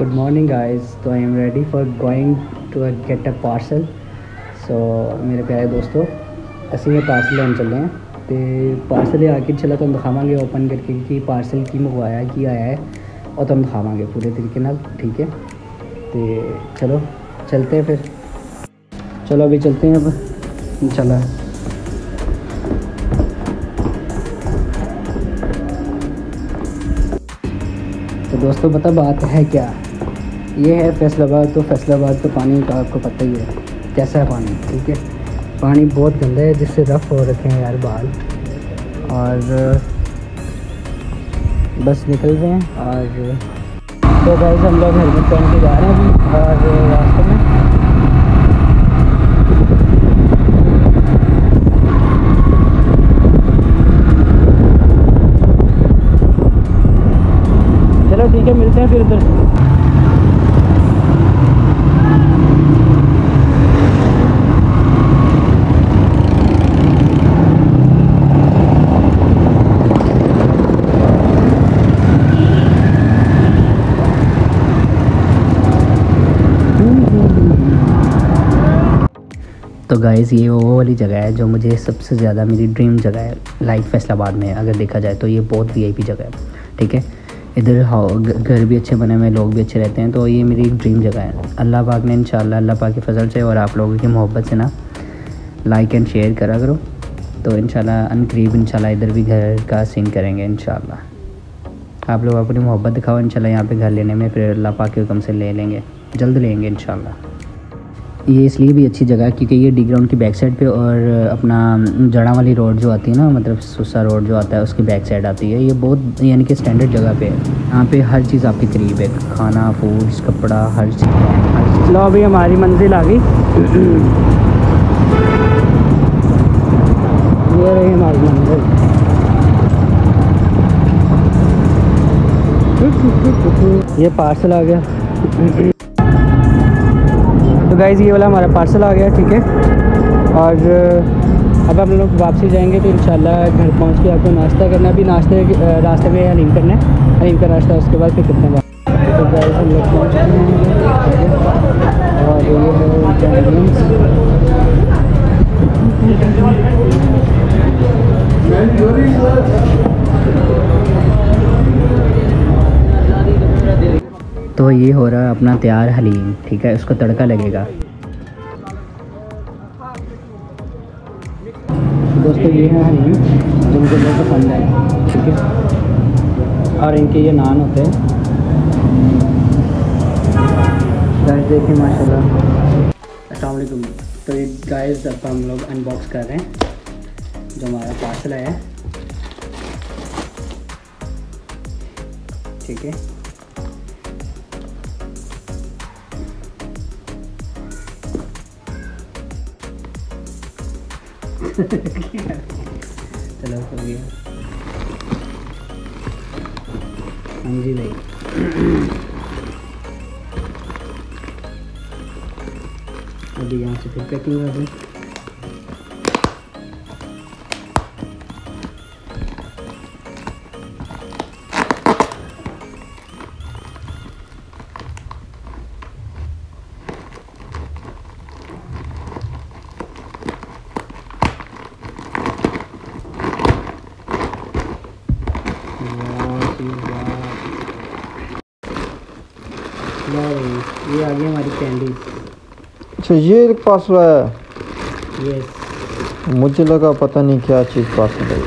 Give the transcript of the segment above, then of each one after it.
good morning guys तो I am ready for going to get a parcel so मेरे प्यारे दोस्तों ਅਸੀਂ ਇਹ ਪਾਰਸਲ ਲੈਣ ਚੱਲੇ ਹਾਂ ਤੇ ਪਾਰਸਲ ਆ ਕੇ ਚਲਾ ਤੁਹਾਨੂੰ ਦਿਖਾਵਾਂਗੇ ਓਪਨ ਕਰਕੇ ਕਿ ਪਾਰਸਲ ਕੀ ਮੰਗਵਾਇਆ ਕੀ ਆਇਆ ਹੈ और ਤੁਹਾਨੂੰ ਦਿਖਾਵਾਂਗੇ ਪੂਰੇ ਤਰੀਕੇ ਨਾਲ ठीक है तो चलो चलते हैं फिर चलो अभी चलते हैं अब चला तो दोस्तों बता बात है क्या ये है फैसलाबाद तो फैसलाबाद का पानी का आपको पता ही है कैसा है पानी, ठीक है? पानी बहुत गंदा है, जिससे रफ़ हो रखे हैं यार बाल। और, बस निकल रहे हैं, और तो गाइस हम लोग हेलमेट पहन के जा रहे हैं अभी, और रास्ते में। चलो ठीक है, मिलते हैं फिर उधर। तो गाइज़ ये वो वाली जगह है जो मुझे सबसे ज़्यादा मेरी ड्रीम जगह है लाइक फैसलाबाद में, अगर देखा जाए तो ये बहुत वीआईपी जगह है, ठीक है? इधर घर भी अच्छे बने हुए लोग भी अच्छे रहते हैं तो ये मेरी एक ड्रीम जगह है। अल्लाह पाक ने इंशाल्लाह, अल्लाह पाक के फजल से और आप लोगों की मोहब्बत से ना लाइक एंड शेयर करा करो। तो इंशाल्लाह, अनकरीब इंशाल्लाह इधर भी घर का सीन करेंगे इंशाल्लाह। आप लोग अपनी मोहब्बत दिखाओ, इंशाल्लाह यहाँ पे घर लेने में, फिर अल्लाह पाक के हुक्म से ले लेंगे। जल्द लेंगे इंशाल्लाह। ये इसलिए भी अच्छी जगह है क्योंकि ये डी ग्राउंड की बैक साइड पे और अपना जड़ा वाली रोड जो आती है ना मतलब सुसा रोड जो आता है, उसकी बैक साइड आती है। ये बहुत, यानी कि स्टैंडर्ड जगह पे है। यहाँ पे हर चीज़ आपके करीब है। खाना फूड्स कपड़ा, हर चीज़। लो अभी हमारी मंजिल आ गई। हमारी मंजिल। ये पार्सल आ गया। गाइज़ ये वाला हमारा पार्सल आ गया, ठीक है? और अब हम लोग वापसी जाएँगे तो इंशाल्लाह घर पहुँच के आपको नाश्ता करना भी नाश्ते रास्ते में हलीम करना है। हलीम का नाश्ता उसके बाद फिर कितने बार तो गाइज़ हम लोग पहुँच हैं। और ये तो ये हो रहा है अपना तैयार हलीम, ठीक है? उसको तड़का लगेगा। दोस्तों, ये है हलीम जो मुझे बहुत पसंद है, ठीक है? और इनके ये नान होते हैं। देखिए, माशाल्लाह। अस्सलाम वालेकुम। तो ये गाइस अब हम लोग अनबॉक्स कर रहे हैं, जो हमारा पार्सल है। ठीक है? चलो हो गया। हाँ जी भाई अभी यहाँ से फिर पैकिंग कर दें ये आ गई हमारी कैंडी अच्छा ये एक पार्सल आया यस मुझे लगा पता नहीं क्या चीज़ पार्सल है।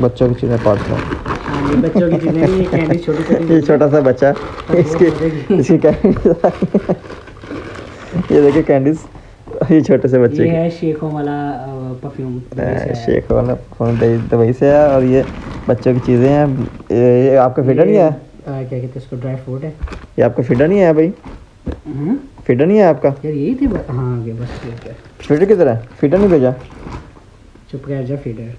बच्चों की चीज़ें पार्सल हाँ। ये बच्चों की चीज़ें कैंडी छोटी छोटी ये छोटा सा बच्चा। इसकी इसकी कैंडीज ये देखिए कैंडीज ये छोटे से बच्चे ये है शेखों वाला परफ्यूम अ, शेख वाला दुबई से है और ये बच्चों की चीज़ें हैं। ये, ये आपका फिटर नहीं है? क्या कहते हैं इसको ड्राई फ्रूट है? ये आपका नहीं है भाई? हम्म, फिटर नहीं है आपका? यार यही थी हाँ बस फिटर किधर है? फिटर नहीं भेजा? चुप कर जा फीडर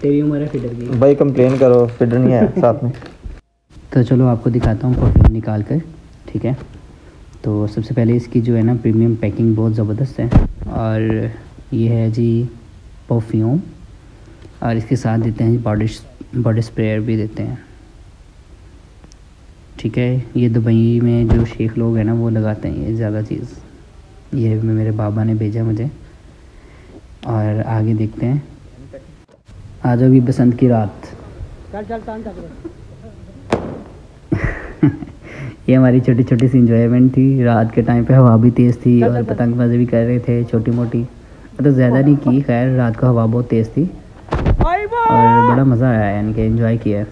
तेरी उम्र है फीडर की। भाई कंप्लेन करो फिटर नहीं है साथ में। तो चलो आपको दिखाता हूँ परफ्यूम निकाल कर ठीक है? तो सबसे पहले इसकी जो है ना प्रीमियम पैकिंग बहुत ज़बरदस्त है। और ये है जी परफ्यूम और इसके साथ देते हैं बॉडी बॉडी स्प्रेयर भी देते हैं। ठीक है ये दुबई में जो शेख लोग हैं ना वो लगाते हैं ये ज़्यादा चीज़। ये मेरे बाबा ने भेजा मुझे। और आगे देखते हैं। आज अभी बसंत की रात। चल चल ये हमारी छोटी छोटी सी इंजॉयमेंट थी। रात के टाइम पे हवा भी तेज़ थी और पतंग मज़े भी कर रहे थे छोटी मोटी तो ज़्यादा नहीं की खैर रात को हवा बहुत तेज़ थी। और बड़ा मज़ा आया यानी कि एंजॉय किया।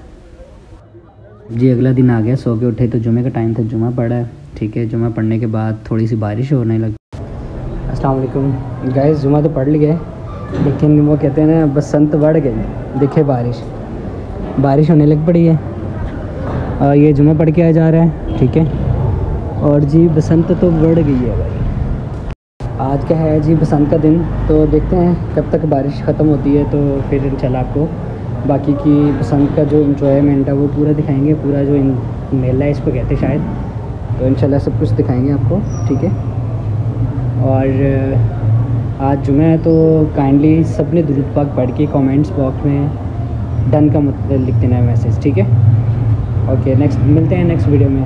जी, अगला दिन आ गया, सो के उठे तो जुमे का टाइम था जुमा पड़ा है, ठीक है जुमा पढ़ने के बाद थोड़ी सी बारिश होने लगी, अस्सलाम वालेकुम। गाइस जुमा तो पढ़ लिए लेकिन वो कहते हैं ना, बसंत बढ़ गई दिखे बारिश। बारिश होने लग पड़ी है, और ये जुमा पढ़ के आ जा रहा है, ठीक है। और जी, बसंत तो बढ़ गई है। भाई आज क्या है जी बसंत का दिन तो देखते हैं कब तक बारिश ख़त्म होती है तो फिर इंशाल्लाह आपको बाकी की बसंत का जो इंजॉयमेंट है वो पूरा दिखाएँगे, पूरा जो मेला है इसको कहते शायद। तो इंशाल्लाह सब कुछ दिखाएँगे आपको, ठीक है? और आज जुमे है तो काइंडली सबने दुरुद पाक पढ़ के कमेंट्स बॉक्स में डन का मतलब लिख देना है मैसेज ठीक है? ओके नेक्स्ट मिलते हैं नेक्स्ट वीडियो में।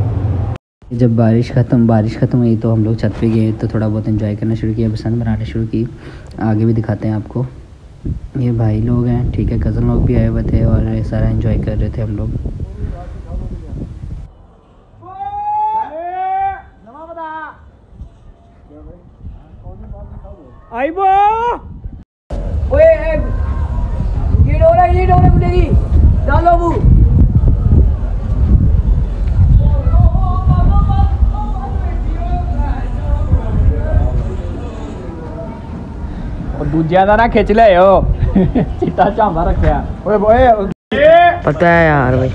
जब बारिश ख़त्म बारिश ख़त्म हुई तो हम लोग छत पे गए तो थोड़ा बहुत एंजॉय करना शुरू किया, बसंत बनाना शुरू की। आगे भी दिखाते हैं आपको। ये भाई लोग हैं ठीक है कज़न लोग भी आए हुए थे और ये सारा एंजॉय कर रहे थे हम लोग। आइबो ओए ये डोरा ये डोरा बुलेगी डालो बू ਉਹ ਦੂਜਿਆਂ ਦਾ ਨਾ ਖਿੱਚ ਲਿਆਓ ਚਿੱਟਾ ਝਾਂਬਾ ਰੱਖਿਆ ਓਏ ਓਏ पता है यार भाई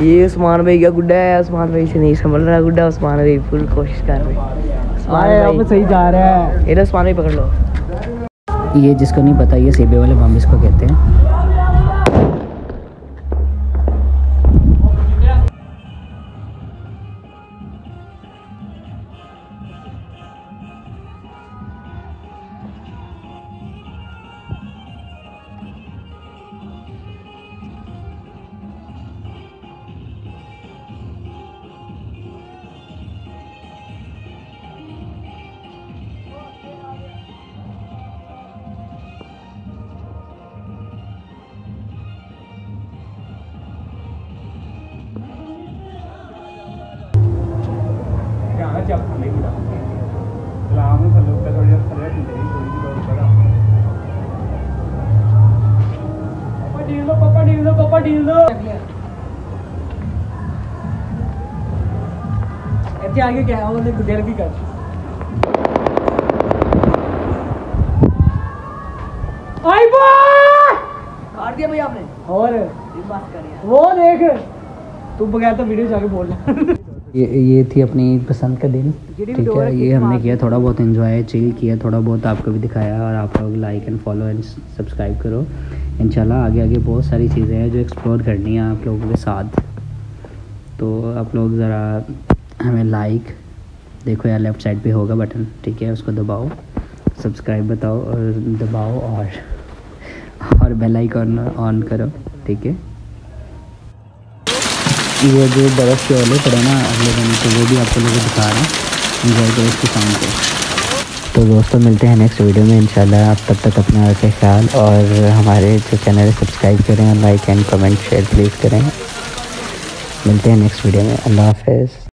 ये उस्मान भाई का गुड्डा है उस्मान भाई से नहीं संभल रहा गुड्डा उस्मान भाई फुल कोशिश कर रहे हैं उस्मान आए अब भाई सही जा रहा है ये लो उस्मान भाई पकड़ लो ये जिसको नहीं पता ये सेबे वाले बम इसको कहते हैं ऐसे आगे क्या है उन्होंने गुजर भी कर मार दिया भाई आपने और वो देख तू बगैर तो वीडियो जाके बोल ये ये थी अपनी पसंद का दिन। ठीक है ये हमने किया थोड़ा बहुत एंजॉय चिल किया थोड़ा बहुत आपको भी दिखाया और आप लोग like and follow and subscribe करो। इंशाल्लाह आगे आगे बहुत सारी चीज़ें हैं जो एक्सप्लोर करनी है आप लोगों के साथ। तो आप लोग ज़रा हमें लाइक देखो यार लेफ़्ट साइड पे होगा बटन ठीक है उसको दबाओ सब्सक्राइब बताओ और दबाओ और और बेल आइकन ऑन करो ठीक है? ये जो बर्फ़ के ओले पड़े ना अगले दिन तो वो भी आपको लोगों दिखा रहे हैं। इंजॉय करो उसके शाम को। तो दोस्तों, मिलते हैं नेक्स्ट वीडियो में, इंशाल्लाह आप तब तक अपना रखें ख्याल, और हमारे जो चैनल सब्सक्राइब करें like and comment share please करें। मिलते हैं नेक्स्ट वीडियो में। अल्लाह हाफिज़।